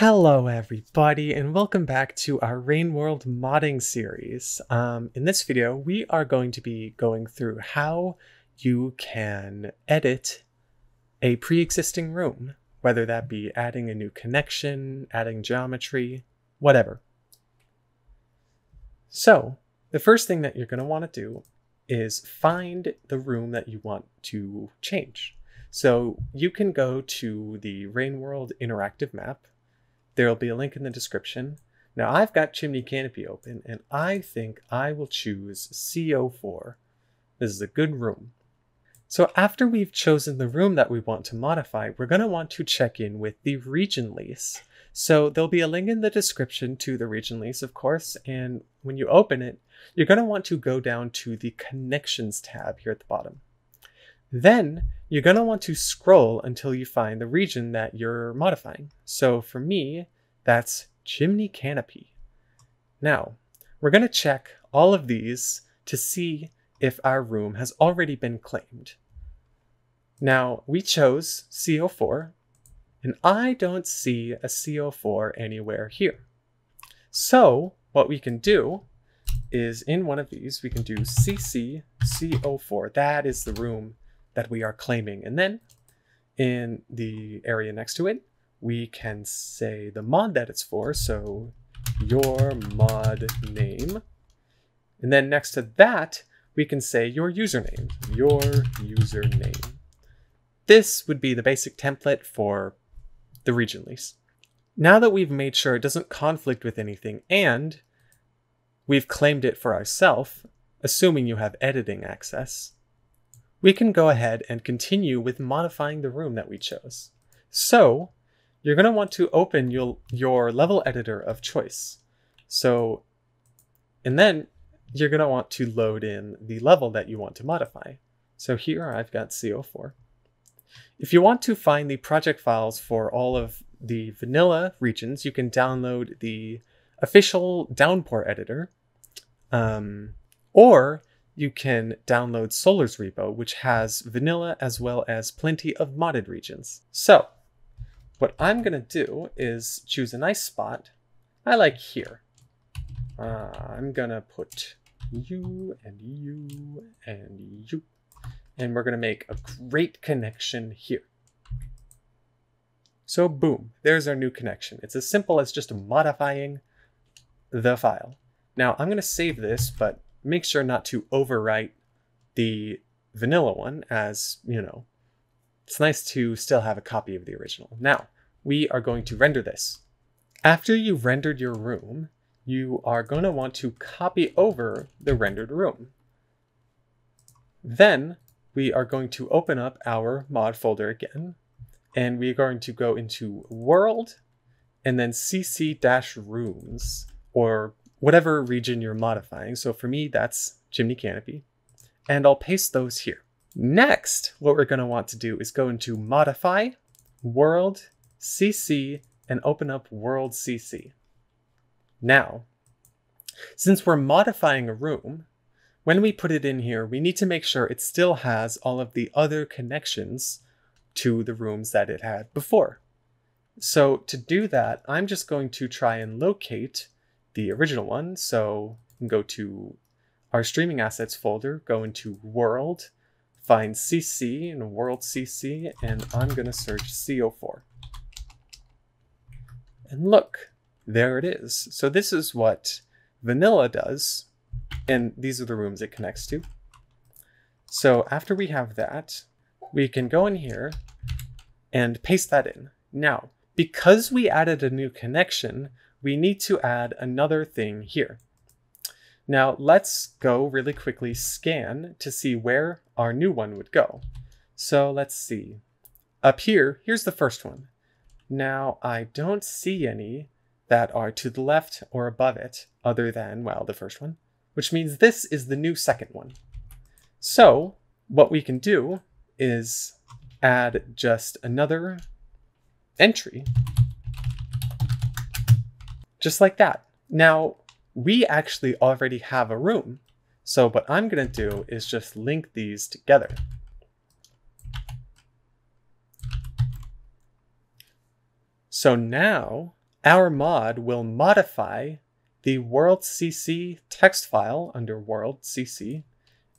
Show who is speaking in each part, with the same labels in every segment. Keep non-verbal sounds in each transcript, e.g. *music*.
Speaker 1: Hello, everybody, and welcome back to our Rain World modding series. Um, in this video, we are going to be going through how you can edit a pre-existing room, whether that be adding a new connection, adding geometry, whatever. So, the first thing that you're going to want to do is find the room that you want to change. So you can go to the Rain World interactive map. There'll be a link in the description. Now I've got Chimney Canopy open and I think I will choose CO4. This is a good room. So after we've chosen the room that we want to modify, we're going to want to check in with the region lease. So there'll be a link in the description to the region lease, of course, and when you open it, you're going to want to go down to the connections tab here at the bottom. Then you're going to want to scroll until you find the region that you're modifying. So for me, that's chimney canopy. Now, we're going to check all of these to see if our room has already been claimed. Now, we chose CO4, and I don't see a CO4 anywhere here. So, what we can do is in one of these, we can do CC CO4. That is the room that we are claiming. And then in the area next to it, we can say the mod that it's for. So your mod name. And then next to that, we can say your username, your username. This would be the basic template for the region lease. Now that we've made sure it doesn't conflict with anything and we've claimed it for ourselves, assuming you have editing access, we can go ahead and continue with modifying the room that we chose. So you're going to want to open your, your level editor of choice. So, and then you're going to want to load in the level that you want to modify. So here I've got CO4. If you want to find the project files for all of the vanilla regions, you can download the official downpour editor, um, or you can download Solar's repo, which has vanilla as well as plenty of modded regions. So what I'm going to do is choose a nice spot. I like here. Uh, I'm going to put you and you and you. And we're going to make a great connection here. So boom, there's our new connection. It's as simple as just modifying the file. Now I'm going to save this, but make sure not to overwrite the vanilla one as, you know, it's nice to still have a copy of the original. Now, we are going to render this. After you've rendered your room, you are going to want to copy over the rendered room. Then we are going to open up our mod folder again, and we're going to go into world and then cc-rooms or whatever region you're modifying. So for me, that's chimney canopy. And I'll paste those here. Next, what we're going to want to do is go into modify, world, CC, and open up world CC. Now, since we're modifying a room, when we put it in here, we need to make sure it still has all of the other connections to the rooms that it had before. So to do that, I'm just going to try and locate the original one. So go to our streaming assets folder, go into world, find CC and world CC, and I'm going to search CO4. And look, there it is. So this is what vanilla does, and these are the rooms it connects to. So after we have that, we can go in here and paste that in. Now, because we added a new connection, we need to add another thing here. Now let's go really quickly scan to see where our new one would go. So let's see. Up here, here's the first one. Now I don't see any that are to the left or above it other than, well, the first one, which means this is the new second one. So what we can do is add just another entry just like that. Now, we actually already have a room. So what I'm going to do is just link these together. So now our mod will modify the world CC text file under world CC,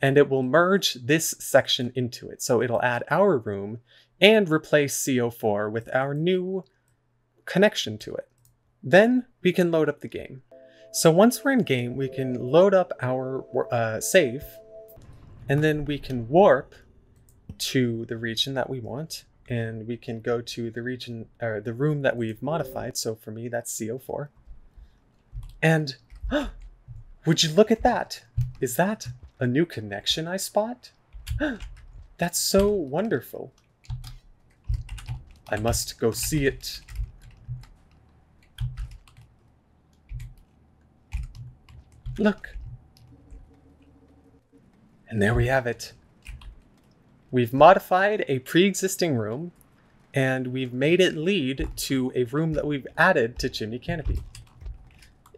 Speaker 1: and it will merge this section into it. So it'll add our room and replace CO4 with our new connection to it. Then we can load up the game. So once we're in game, we can load up our uh, save, and then we can warp to the region that we want, and we can go to the region or the room that we've modified. So for me, that's CO4. And *gasps* would you look at that? Is that a new connection I spot? *gasps* That's so wonderful. I must go see it. Look. And there we have it. We've modified a pre-existing room and we've made it lead to a room that we've added to Chimney Canopy.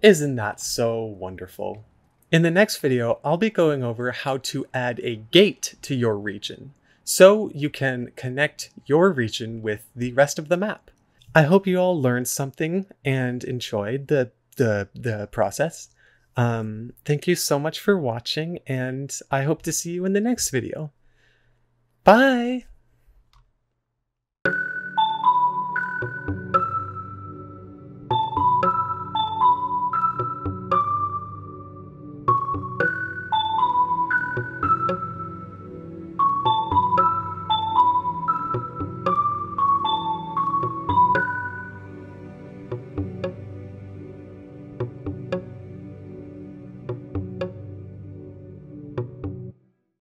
Speaker 1: Isn't that so wonderful? In the next video, I'll be going over how to add a gate to your region so you can connect your region with the rest of the map. I hope you all learned something and enjoyed the, the, the process. Um, thank you so much for watching, and I hope to see you in the next video. Bye!